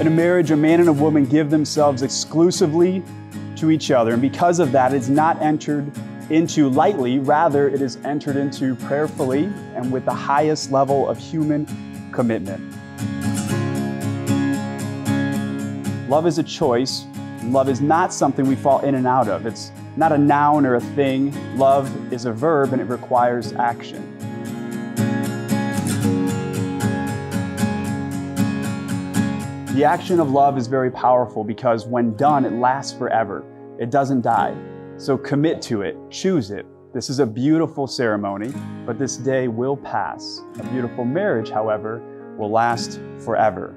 In a marriage, a man and a woman give themselves exclusively to each other, and because of that, it's not entered into lightly, rather, it is entered into prayerfully and with the highest level of human commitment. Love is a choice. Love is not something we fall in and out of. It's not a noun or a thing. Love is a verb and it requires action. The action of love is very powerful because when done, it lasts forever. It doesn't die. So commit to it, choose it. This is a beautiful ceremony, but this day will pass. A beautiful marriage, however, will last forever.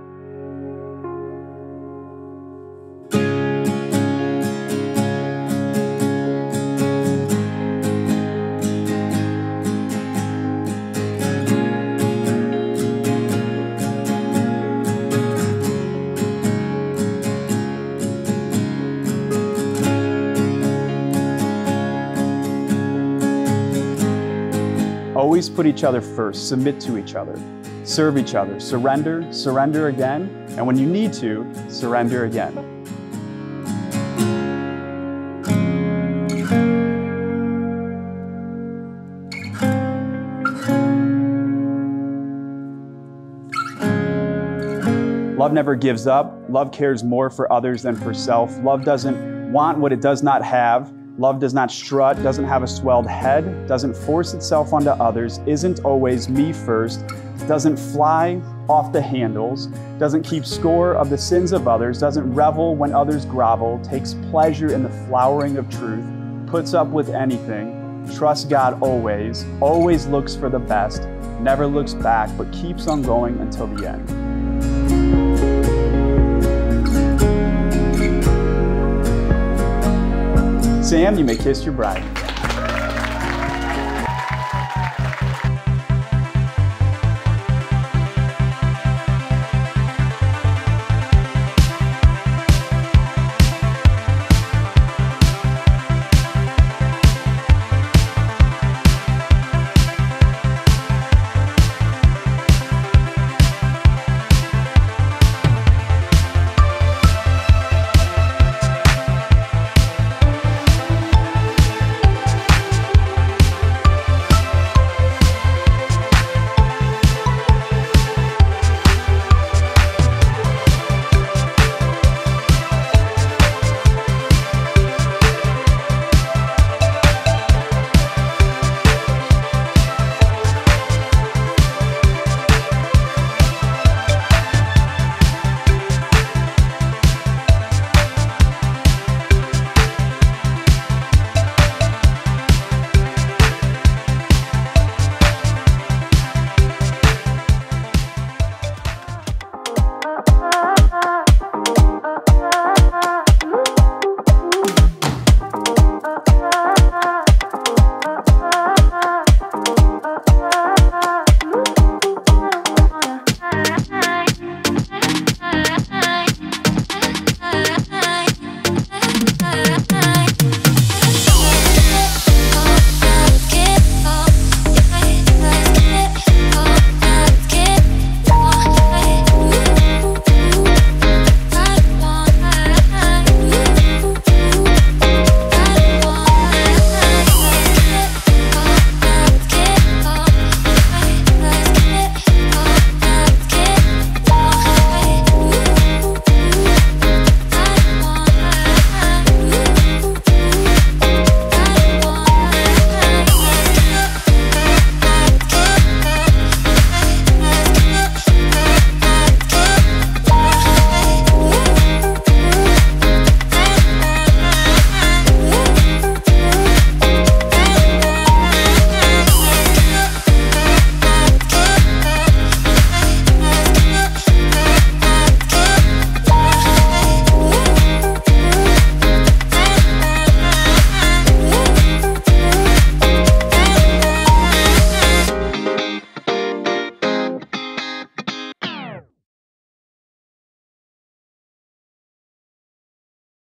Always put each other first, submit to each other, serve each other, surrender, surrender again, and when you need to, surrender again. Love never gives up. Love cares more for others than for self. Love doesn't want what it does not have. Love does not strut, doesn't have a swelled head, doesn't force itself onto others, isn't always me first, doesn't fly off the handles, doesn't keep score of the sins of others, doesn't revel when others grovel, takes pleasure in the flowering of truth, puts up with anything, trusts God always, always looks for the best, never looks back, but keeps on going until the end. Sam, you may kiss your bride.